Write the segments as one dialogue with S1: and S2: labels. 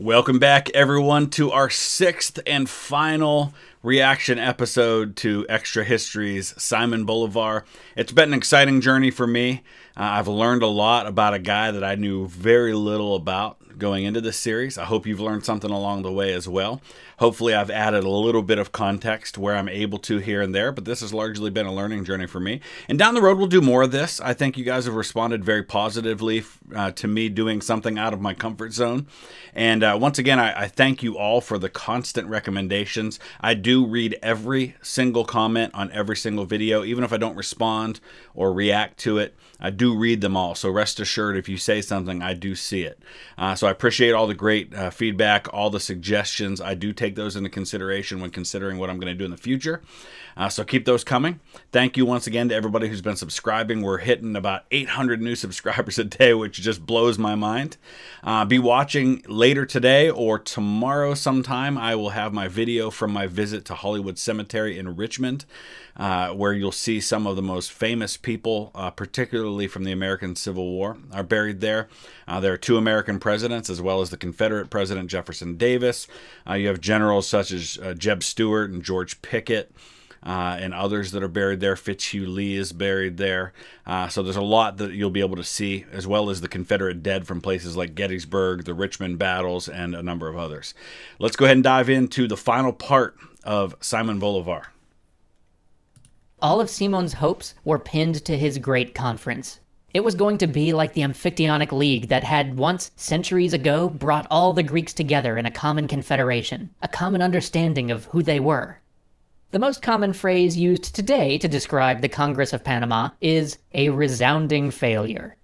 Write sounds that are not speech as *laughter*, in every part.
S1: Welcome back, everyone, to our sixth and final reaction episode to Extra History's Simon Bolivar. It's been an exciting journey for me. Uh, I've learned a lot about a guy that I knew very little about going into this series. I hope you've learned something along the way as well. Hopefully, I've added a little bit of context where I'm able to here and there, but this has largely been a learning journey for me. And down the road, we'll do more of this. I think you guys have responded very positively uh, to me doing something out of my comfort zone. And uh, once again, I, I thank you all for the constant recommendations. I do read every single comment on every single video, even if I don't respond or react to it. I do read them all, so rest assured if you say something, I do see it. Uh, so I appreciate all the great uh, feedback, all the suggestions. I do take those into consideration when considering what I'm going to do in the future. Uh, so keep those coming. Thank you once again to everybody who's been subscribing. We're hitting about 800 new subscribers a day, which just blows my mind. Uh, be watching later today or tomorrow sometime. I will have my video from my visit to Hollywood Cemetery in Richmond, uh, where you'll see some of the most famous people, uh, particularly from the American Civil War, are buried there. Uh, there are two American presidents, as well as the Confederate President Jefferson Davis. Uh, you have generals such as Jeb Stuart and George Pickett uh, and others that are buried there. Fitzhugh Lee is buried there. Uh, so there's a lot that you'll be able to see, as well as the Confederate dead from places like Gettysburg, the Richmond battles, and a number of others. Let's go ahead and dive into the final part of Simon Bolivar.
S2: All of Simon's hopes were pinned to his great conference. It was going to be like the Amphictyonic League that had once, centuries ago, brought all the Greeks together in a common confederation, a common understanding of who they were. The most common phrase used today to describe the Congress of Panama is a resounding failure.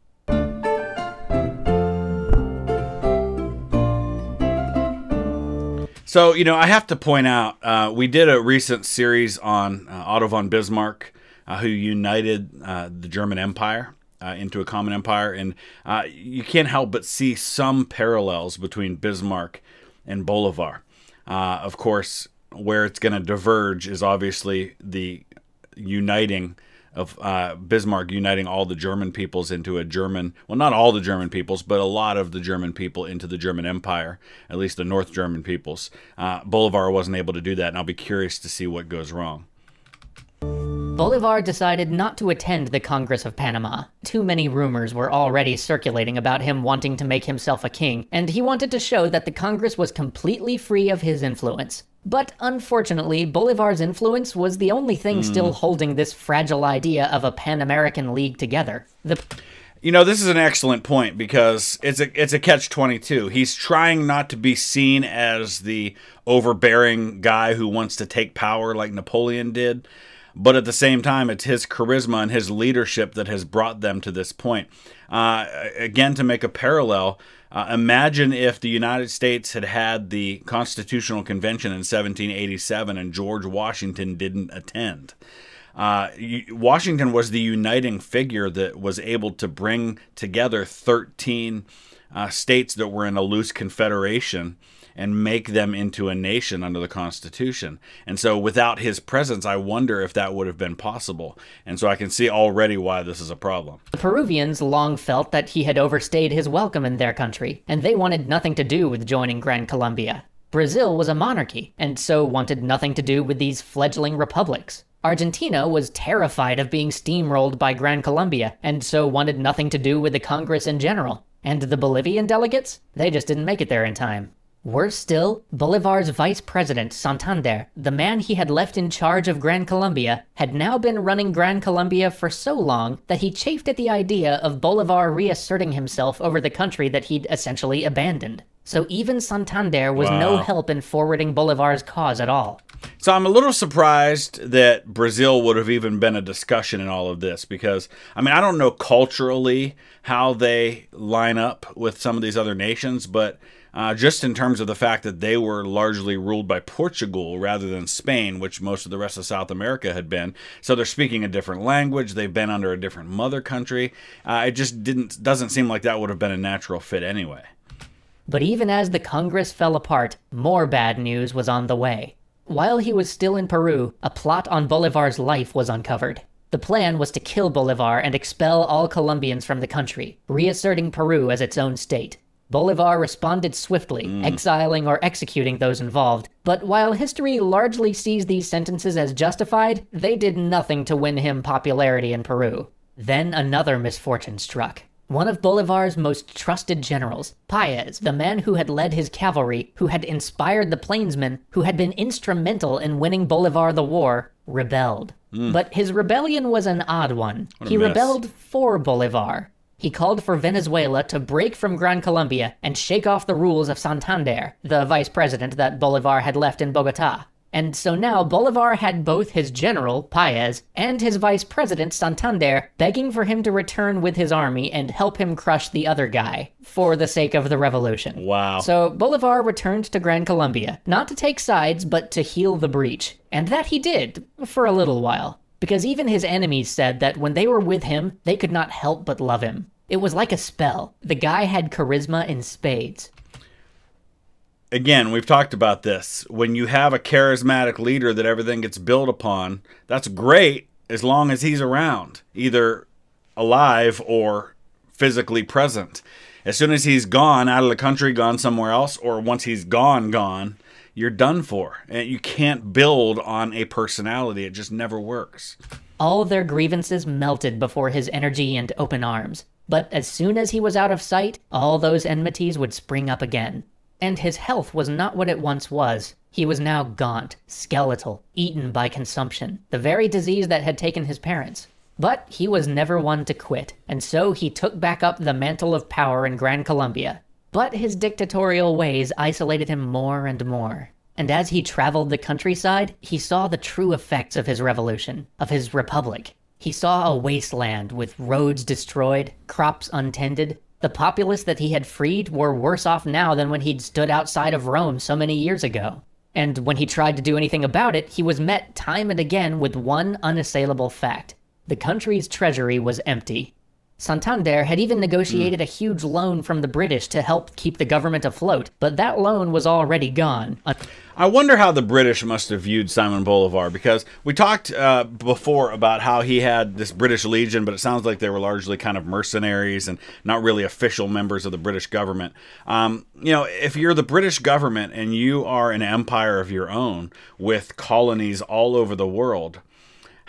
S1: So, you know, I have to point out, uh, we did a recent series on uh, Otto von Bismarck, uh, who united uh, the German Empire uh, into a common empire. And uh, you can't help but see some parallels between Bismarck and Bolivar. of course, where it's going to diverge is obviously the uniting of uh, Bismarck uniting all the German peoples into a German, well, not all the German peoples, but a lot of the German people into the German Empire, at least the North German peoples. Uh, Bolivar wasn't able to do that, and I'll be curious to see what goes wrong.
S2: Bolivar decided not to attend the Congress of Panama. Too many rumors were already circulating about him wanting to make himself a king, and he wanted to show that the Congress was completely free of his influence. But unfortunately, Bolivar's influence was the only thing mm. still holding this fragile idea of a Pan American League together. The
S1: you know, this is an excellent point because it's a it's a catch 22. He's trying not to be seen as the overbearing guy who wants to take power like Napoleon did, but at the same time, it's his charisma and his leadership that has brought them to this point. Uh, again, to make a parallel, uh, imagine if the United States had had the Constitutional Convention in 1787 and George Washington didn't attend. Uh, Washington was the uniting figure that was able to bring together 13 uh, states that were in a loose confederation and make them into a nation under the Constitution. And so without his presence, I wonder if that would have been possible. And so I can see already why this is a problem.
S2: The Peruvians long felt that he had overstayed his welcome in their country, and they wanted nothing to do with joining Gran Colombia. Brazil was a monarchy, and so wanted nothing to do with these fledgling republics. Argentina was terrified of being steamrolled by Gran Colombia, and so wanted nothing to do with the Congress in general. And the Bolivian delegates? They just didn't make it there in time. Worse still, Bolivar's vice president, Santander, the man he had left in charge of Gran Colombia, had now been running Gran Colombia for so long that he chafed at the idea of Bolivar reasserting himself over the country that he'd essentially abandoned. So even Santander was wow. no help in forwarding Bolivar's cause at all.
S1: So I'm a little surprised that Brazil would have even been a discussion in all of this because, I mean, I don't know culturally how they line up with some of these other nations, but uh, just in terms of the fact that they were largely ruled by Portugal rather than Spain, which most of the rest of South America had been. So they're speaking a different language. They've been under a different mother country. Uh, it just didn't doesn't seem like that would have been a natural fit anyway.
S2: But even as the Congress fell apart, more bad news was on the way. While he was still in Peru, a plot on Bolivar's life was uncovered. The plan was to kill Bolivar and expel all Colombians from the country, reasserting Peru as its own state. Bolivar responded swiftly, exiling or executing those involved. But while history largely sees these sentences as justified, they did nothing to win him popularity in Peru. Then another misfortune struck. One of Bolivar's most trusted generals, Paez, the man who had led his cavalry, who had inspired the plainsmen, who had been instrumental in winning Bolivar the war, rebelled. But his rebellion was an odd one. He rebelled for Bolivar. He called for Venezuela to break from Gran Colombia and shake off the rules of Santander, the vice president that Bolivar had left in Bogota. And so now Bolivar had both his general, Paez, and his vice president, Santander, begging for him to return with his army and help him crush the other guy, for the sake of the revolution.
S1: Wow.
S2: So Bolivar returned to Gran Colombia, not to take sides, but to heal the breach. And that he did, for a little while. Because even his enemies said that when they were with him, they could not help but love him. It was like a spell. The guy had charisma in spades.
S1: again, we've talked about this. When you have a charismatic leader that everything gets built upon, that's great as long as he's around, either alive or physically present. As soon as he's gone out of the country, gone somewhere else, or once he's gone, gone, you're done for. And you can't build on a personality. It just never works.
S2: All their grievances melted before his energy and open arms. But as soon as he was out of sight, all those enmities would spring up again. And his health was not what it once was. He was now gaunt, skeletal, eaten by consumption, the very disease that had taken his parents. But he was never one to quit, and so he took back up the mantle of power in Grand Colombia. But his dictatorial ways isolated him more and more. And as he traveled the countryside, he saw the true effects of his revolution, of his republic. He saw a wasteland with roads destroyed, crops untended. The populace that he had freed were worse off now than when he'd stood outside of Rome so many years ago. And when he tried to do anything about it, he was met time and again with one unassailable fact the country's treasury was empty. Santander had even negotiated a huge loan from the British to help keep the government afloat, but that loan was already gone.
S1: I wonder how the British must have viewed Simon Bolivar because we talked uh, before about how he had this British Legion, but it sounds like they were largely kind of mercenaries and not really official members of the British government. Um, you know, if you're the British government and you are an empire of your own with colonies all over the world,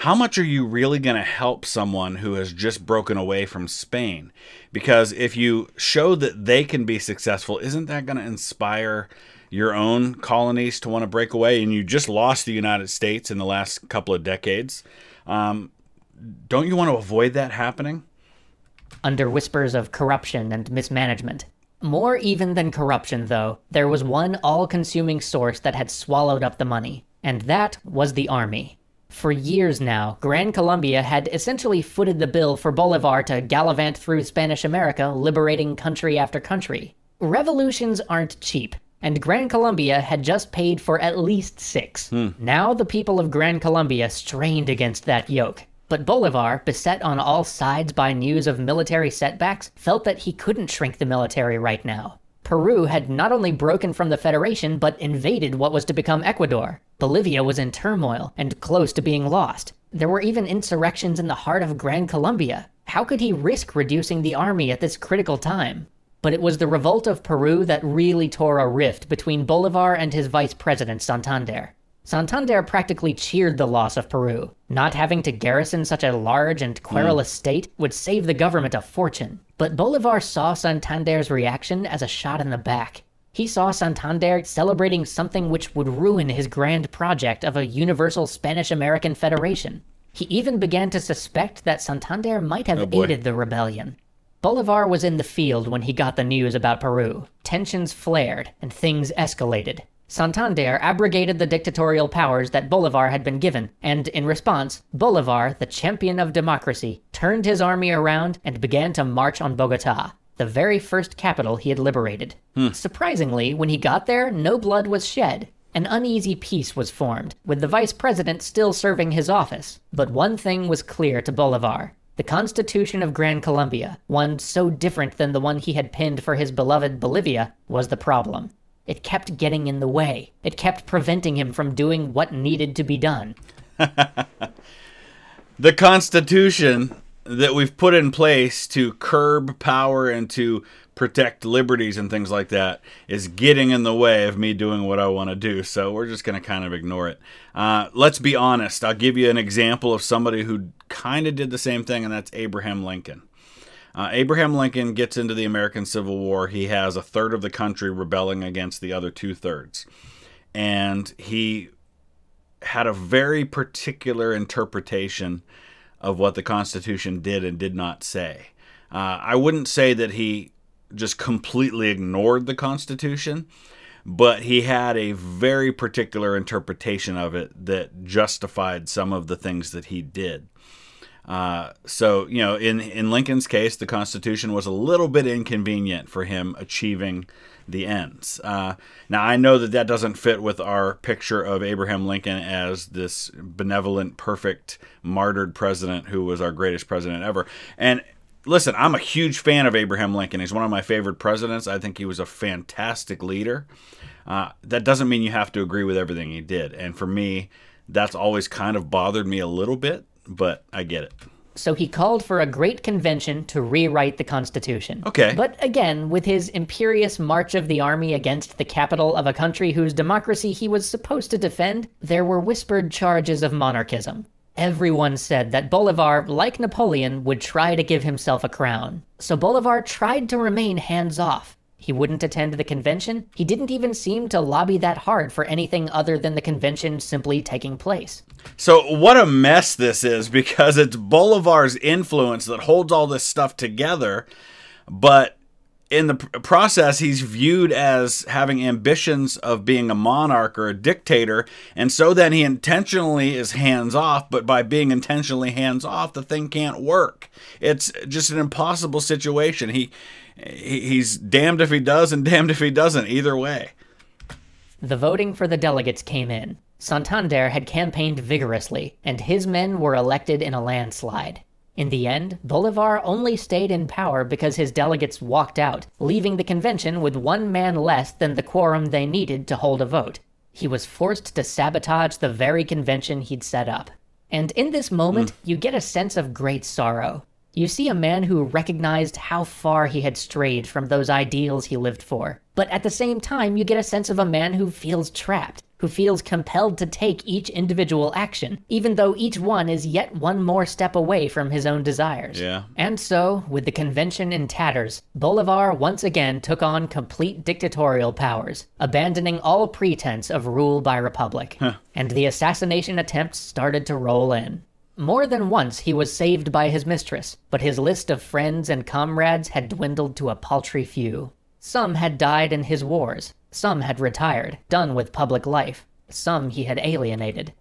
S1: how much are you really going to help someone who has just broken away from Spain? Because if you show that they can be successful, isn't that going to inspire your own colonies to want to break away? And you just lost the United States in the last couple of decades. Um, don't you want to avoid that happening?
S2: under whispers of corruption and mismanagement. More even than corruption, though, there was one all consuming source that had swallowed up the money, and that was the army. For years now, Gran Colombia had essentially footed the bill for Bolivar to gallivant through Spanish America, liberating country after country. Revolutions aren't cheap, and Gran Colombia had just paid for at least six. Hmm. Now the people of Gran Colombia strained against that yoke. But Bolivar, beset on all sides by news of military setbacks, felt that he couldn't shrink the military right now. Peru had not only broken from the Federation, but invaded what was to become Ecuador. Bolivia was in turmoil and close to being lost. There were even insurrections in the heart of Gran Colombia. How could he risk reducing the army at this critical time? But it was the revolt of Peru that really tore a rift between Bolivar and his vice president, Santander. Santander practically cheered the loss of Peru. Not having to garrison such a large and querulous hmm. state would save the government a fortune. But Bolivar saw Santander's reaction as a shot in the back. He saw Santander celebrating something which would ruin his grand project of a universal Spanish American Federation. He even began to suspect that Santander might have
S1: Oh,
S2: aided the rebellion. Bolivar was in the field when he got the news about Peru. Tensions flared, and things escalated. Santander abrogated the dictatorial powers that Bolivar had been given, and in response, Bolivar, the champion of democracy, turned his army around and began to march on Bogota, the very first capital he had liberated. Hmm. Surprisingly, when he got there, no blood was shed. An uneasy peace was formed, with the vice president still serving his office. But one thing was clear to Bolivar. The Constitution of Gran Colombia, one so different than the one he had pinned for his beloved Bolivia, was the problem. It kept getting in the way. It kept preventing him from doing what needed to be done. *laughs*
S1: The Constitution that we've put in place to curb power and to protect liberties and things like that is getting in the way of me doing what I want to do. So we're just going to kind of ignore it. Uh, let's be honest. I'll give you an example of somebody who kind of did the same thing, and that's Abraham Lincoln. Uh, Abraham Lincoln gets into the American Civil War. He has a third of the country rebelling against the other two thirds. And he had a very particular interpretation of what the Constitution did and did not say. Uh, I wouldn't say that he just completely ignored the Constitution, but he had a very particular interpretation of it that justified some of the things that he did. Uh, so, you know, in, in Lincoln's case, the Constitution was a little bit inconvenient for him achieving the ends. Uh, now, I know that that doesn't fit with our picture of Abraham Lincoln as this benevolent, perfect, martyred president who was our greatest president ever. And listen, I'm a huge fan of Abraham Lincoln. He's one of my favorite presidents. I think he was a fantastic leader. Uh, that doesn't mean you have to agree with everything he did. And for me, that's always kind of bothered me a little bit, but I get it.
S2: So he called for a great convention to rewrite the Constitution.
S1: Okay.
S2: But again, with his imperious march of the army against the capital of a country whose democracy he was supposed to defend, there were whispered charges of monarchism. Everyone said that Bolivar, like Napoleon, would try to give himself a crown. So Bolivar tried to remain hands off. He wouldn't attend the convention. He didn't even seem to lobby that hard for anything other than the convention simply taking place.
S1: So, what a mess this is because it's Bolivar's influence that holds all this stuff together, but in the process, he's viewed as having ambitions of being a monarch or a dictator, and so then he intentionally is hands off. But by being intentionally hands off, the thing can't work. It's just an impossible situation. He, he's damned if he does and *laughs* damned if he doesn't. Either way.
S2: The voting for the delegates came in. Santander had campaigned vigorously, and his men were elected in a landslide. In the end, Bolivar only stayed in power because his delegates walked out, leaving the convention with one man less than the quorum they needed to hold a vote. He was forced to sabotage the very convention he'd set up. And in this moment, mm. you get a sense of great sorrow. You see a man who recognized how far he had strayed from those ideals he lived for. But at the same time, you get a sense of a man who feels trapped, who feels compelled to take each individual action, even though each one is yet one more step away from his own desires.
S1: Yeah.
S2: And so, with the convention in tatters, Bolivar once again took on complete dictatorial powers, abandoning all pretense of rule by republic. Huh. And the assassination attempts started to roll in. More than once he was saved by his mistress, but his list of friends and comrades had dwindled to a paltry few. Some had died in his wars, some had retired, done with public life. Some he had alienated.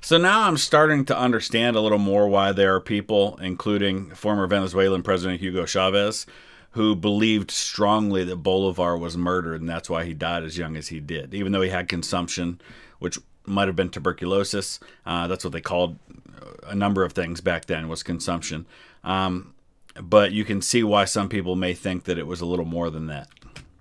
S1: So now I'm starting to understand a little more why there are people, including former Venezuelan President Hugo Chavez, who believed strongly that Bolivar was murdered and that's why he died as young as he did, even though he had consumption, which might have been tuberculosis. Uh, that's what they called a number of things back then was consumption. Um, but you can see why some people may think that it was a little more than that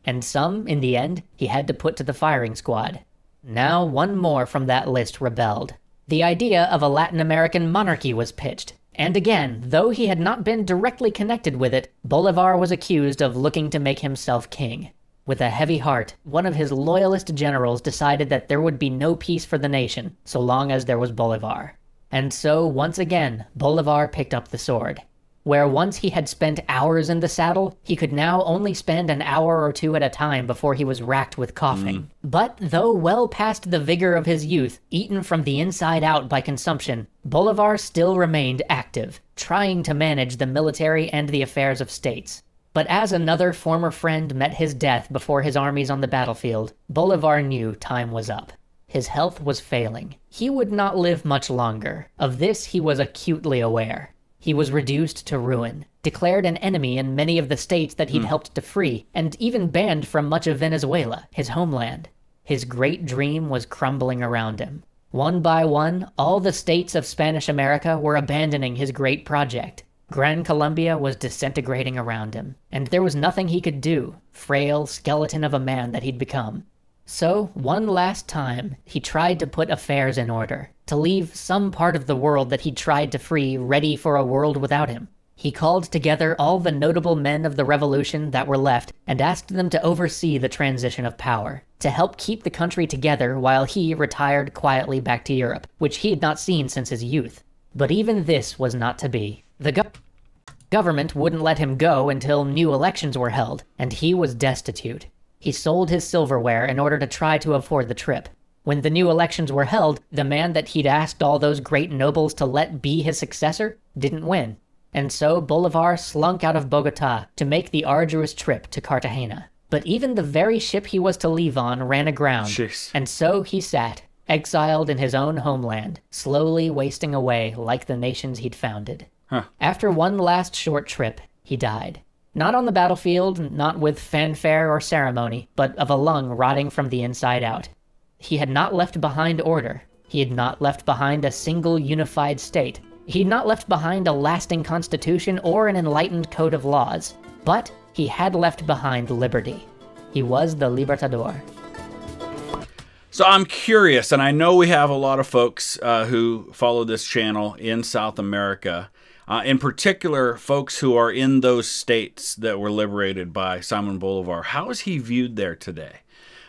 S2: and some, in the end, he had to put to the firing squad. Now one more from that list rebelled. The idea of a Latin American monarchy was pitched, and again, though he had not been directly connected with it, Bolivar was accused of looking to make himself king. With a heavy heart, one of his loyalist generals decided that there would be no peace for the nation so long as there was Bolivar. And so, once again, Bolivar picked up the sword. Where once he had spent hours in the saddle, he could now only spend an hour or two at a time before he was racked with coughing. Mm. But though well past the vigor of his youth, eaten from the inside out by consumption, Bolivar still remained active, trying to manage the military and the affairs of states. But as another former friend met his death before his armies on the battlefield, Bolivar knew time was up. His health was failing. He would not live much longer. Of this he was acutely aware. He was reduced to ruin, declared an enemy in many of the states that he'd hmm. helped to free, and even banned from much of Venezuela, his homeland. His great dream was crumbling around him. One by one, all the states of Spanish America were abandoning his great project. Gran Colombia was disintegrating around him, and there was nothing he could do, frail skeleton of a man that he'd become. So, one last time, he tried to put affairs in order, to leave some part of the world that he tried to free ready for a world without him. He called together all the notable men of the revolution that were left and asked them to oversee the transition of power, to help keep the country together while he retired quietly back to Europe, which he had not seen since his youth. But even this was not to be. The go- government wouldn't let him go until new elections were held, and he was destitute. He sold his silverware in order to try to afford the trip. When the new elections were held, the man that he'd asked all those great nobles to let be his successor didn't win. And so Bolivar slunk out of Bogota to make the arduous trip to Cartagena. But even the very ship he was to leave on ran aground,
S1: Jeez.
S2: and so he sat, exiled in his own homeland, slowly wasting away like the nations he'd founded.
S1: Huh.
S2: After one last short trip, he died. Not on the battlefield, not with fanfare or ceremony, but of a lung rotting from the inside out. He had not left behind order. He had not left behind a single unified state. He had not left behind a lasting constitution or an enlightened code of laws. But he had left behind liberty. He was the Libertador.
S1: So I'm curious, and I know we have a lot of folks uh, who follow this channel in South America. Uh, in particular, folks who are in those states that were liberated by Simon Bolivar. How is he viewed there today?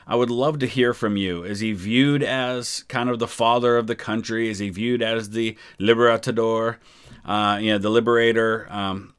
S1: I would love to hear from you. Is he viewed as kind of the father of the country? Is he viewed as the libertador, uh, you know, the liberator? Um,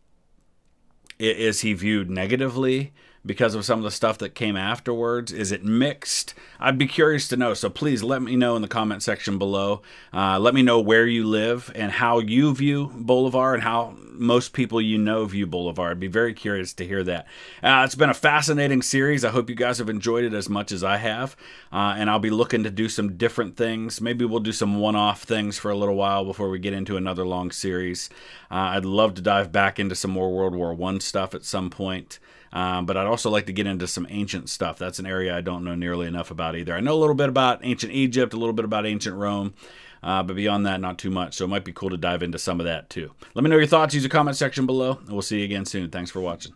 S1: is he viewed negatively because of some of the stuff that came afterwards? Is it mixed? I'd be curious to know. So please let me know in the comment section below. Uh, let me know where you live and how you view Bolivar and how most people you know view Bolivar. I'd be very curious to hear that. Uh, it's been a fascinating series. I hope you guys have enjoyed it as much as I have. Uh, and I'll be looking to do some different things. Maybe we'll do some one off things for a little while before we get into another long series. Uh, I'd love to dive back into some more World War One stuff at some point. Um, but I'd also like to get into some ancient stuff. That's an area I don't know nearly enough about either. I know a little bit about ancient Egypt, a little bit about ancient Rome, uh, but beyond that, not too much. So it might be cool to dive into some of that too. Let me know your thoughts. Use the comment section below, and we'll see you again soon. Thanks for watching.